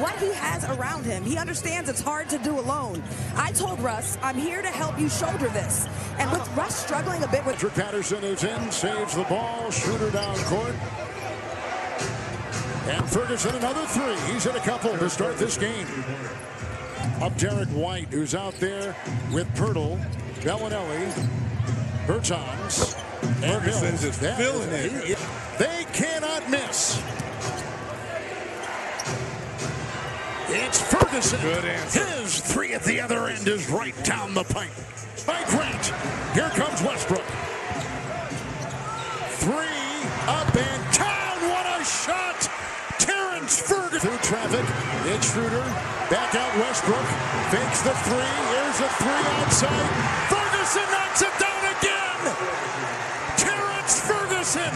what he has around him. He understands it's hard to do alone. I told Russ, I'm here to help you shoulder this. And with Russ struggling a bit with... Drew Patterson is in, saves the ball, shooter down court. And Ferguson another three. He's hit a couple to start this game. Up Derek White, who's out there with Poeltl, Belinelli, Bertans, and Ferguson Mills. just filling it. They cannot It's Ferguson. Good answer. His three at the other end is right down the pipe. By Grant. Here comes Westbrook. Three up and down. What a shot. Terrance Ferguson. Through traffic. It's Schroeder. Back out Westbrook. Fakes the three. Here's a three outside. Ferguson knocks it down again. Terrance Ferguson